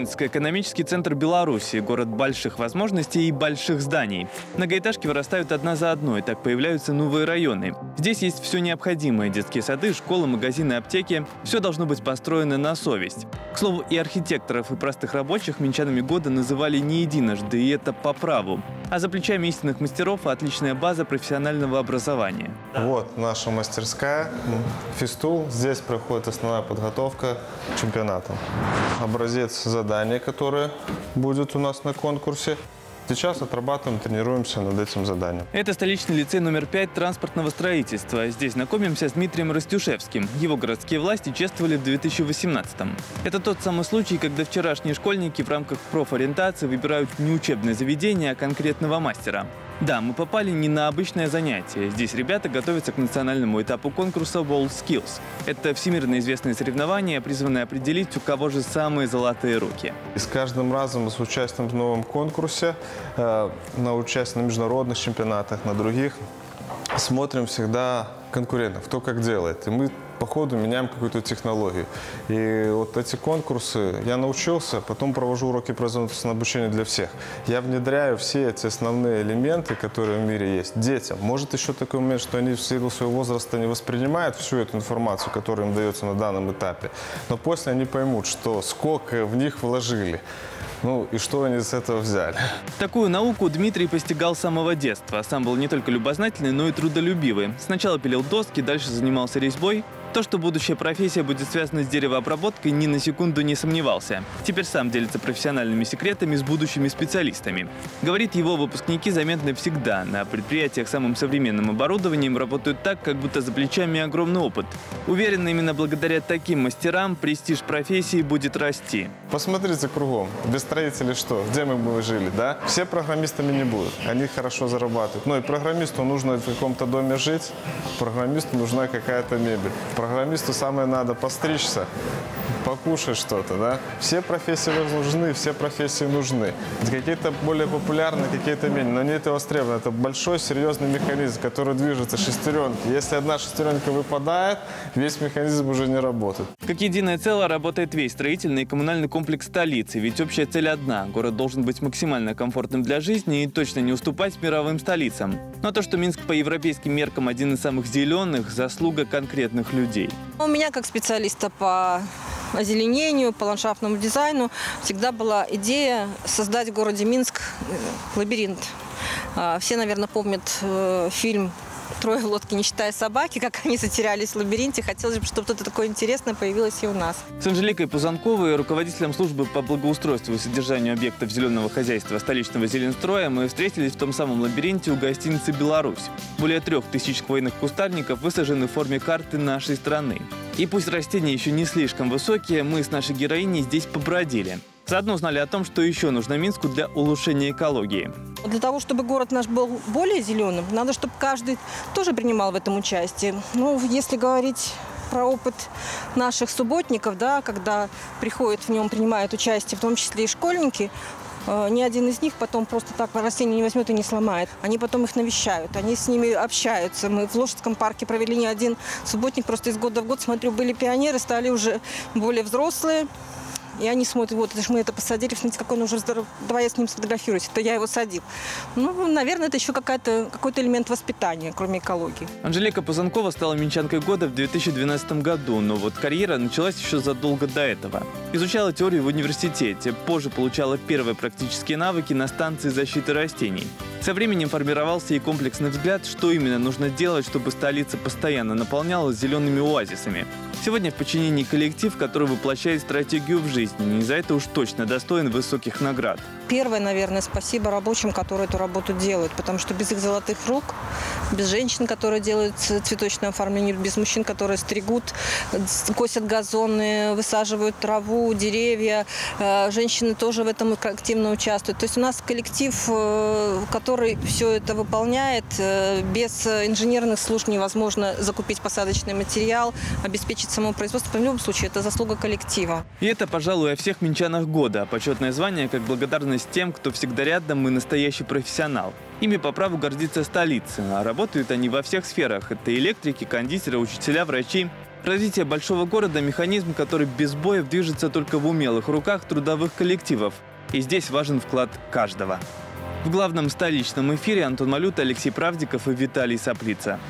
Минск – экономический центр Беларуси, город больших возможностей и больших зданий. Многоэтажки вырастают одна за одной, так появляются новые районы. Здесь есть все необходимое – детские сады, школы, магазины, аптеки. Все должно быть построено на совесть. К слову, и архитекторов, и простых рабочих минчанами года называли не единожды, и это по праву. А за плечами истинных мастеров отличная база профессионального образования. Вот наша мастерская, физтул. Здесь проходит основная подготовка к чемпионатам. Образец задания, которое будет у нас на конкурсе. Сейчас отрабатываем, тренируемся над этим заданием. Это столичный лицей номер 5 транспортного строительства. Здесь знакомимся с Дмитрием Растюшевским. Его городские власти чествовали в 2018-м. Это тот самый случай, когда вчерашние школьники в рамках профориентации выбирают не учебное заведение, а конкретного мастера. Да, мы попали не на обычное занятие. Здесь ребята готовятся к национальному этапу конкурса World Skills. Это всемирно известное соревнование, призванное определить, у кого же самые золотые руки. И с каждым разом с участием в новом конкурсе, э, на участие на международных чемпионатах, на других, смотрим всегда конкурентов, кто как делает. И мы по ходу меняем какую-то технологию. И вот эти конкурсы я научился, потом провожу уроки производственного обучения для всех. Я внедряю все эти основные элементы, которые в мире есть, детям. Может еще такой момент, что они в силу своего возраста не воспринимают всю эту информацию, которая им дается на данном этапе. Но после они поймут, что сколько в них вложили. Ну и что они с этого взяли? Такую науку Дмитрий постигал с самого детства. Сам был не только любознательный, но и трудолюбивый. Сначала пилил доски, дальше занимался резьбой. То, что будущая профессия будет связана с деревообработкой, ни на секунду не сомневался. Теперь сам делится профессиональными секретами с будущими специалистами. Говорит, его выпускники заметны всегда. На предприятиях самым современным оборудованием работают так, как будто за плечами огромный опыт. Уверен, именно благодаря таким мастерам престиж профессии будет расти. Посмотрите кругом. Без строителей что? Где мы бы жили, да? Все программистами не будут. Они хорошо зарабатывают. Но и программисту нужно в каком-то доме жить. Программисту нужна какая-то мебель. Программисту самое надо постричься, покушать что-то, да? Все профессии нужны, все профессии нужны. Какие-то более популярны, какие-то менее, но не это востребовано. Это большой, серьезный механизм, который движется шестеренки. Если одна шестеренка выпадает, весь механизм уже не работает. Как единое целое работает весь строительный и коммунальный комплекс столицы. Ведь общая цель одна. Город должен быть максимально комфортным для жизни и точно не уступать мировым столицам. Но то, что Минск по европейским меркам один из самых зеленых, заслуга конкретных людей. У меня как специалиста по озеленению, по ландшафтному дизайну всегда была идея создать в городе Минск э, лабиринт. А, Все, наверное, помнят э, фильм «Трое в лодке, не считая собаки», как они затерялись в лабиринте. Хотелось бы, чтобы что-то такое интересное появилось и у нас. С Анжеликой Пузанковой, руководителем службы по благоустройству и содержанию объектов зеленого хозяйства столичного зеленстроя, мы встретились в том самом лабиринте у гостиницы «Беларусь». Более трех тысяч хвойных кустарников высажены в форме карты нашей страны. И пусть растения еще не слишком высокие, мы с нашей героиней здесь побродили. Заодно узнали о том, что еще нужно Минску для улучшения экологии. Для того, чтобы город наш был более зеленым, надо, чтобы каждый тоже принимал в этом участие. Ну, если говорить про опыт наших субботников, да, когда приходят в нем, принимают участие, в том числе и школьники, э, ни один из них потом просто так растение не возьмет и не сломает. Они потом их навещают, они с ними общаются. Мы в Ложецком парке провели не один субботник, просто из года в год, смотрю, были пионеры, стали уже более взрослые. И они смотрят, вот, это ж мы это посадили, смотрите, какой он уже здоров. Давай я с ним сфотографируюсь. Это я его садил. Ну, наверное, это еще какая-то, какой-то элемент воспитания, кроме экологии. Анжелика Пузанкова стала минчанкой года в 2012 году, но вот карьера началась еще задолго до этого. Изучала теорию в университете, позже получала первые практические навыки на станции защиты растений. Со временем формировался и комплексный взгляд, что именно нужно делать, чтобы столица постоянно наполнялась зелеными оазисами. Сегодня в подчинении коллектив, который воплощает стратегию в жизнь, и за это уж точно достоин высоких наград. Первое, наверное, спасибо рабочим, которые эту работу делают, потому что без их золотых рук, без женщин, которые делают цветочное оформление, без мужчин, которые стригут, косят газоны, высаживают траву, деревья, э, женщины тоже в этом активно участвуют. То есть у нас коллектив, э, который все это выполняет, э, без инженерных служб невозможно закупить посадочный материал, обеспечить само производство. В любом случае, это заслуга коллектива. И это, пожалуй, о всех минчанах года. Почетное звание как благодарность тем, кто всегда рядом и настоящий профессионал. Ими по праву гордится столица, а работают они во всех сферах. Это электрики, кондитеры, учителя, врачи. Развитие большого города – механизм, который без боев движется только в умелых руках трудовых коллективов. И здесь важен вклад каждого. В главном столичном эфире Антон Малюта, Алексей Правдиков и Виталий Саплица.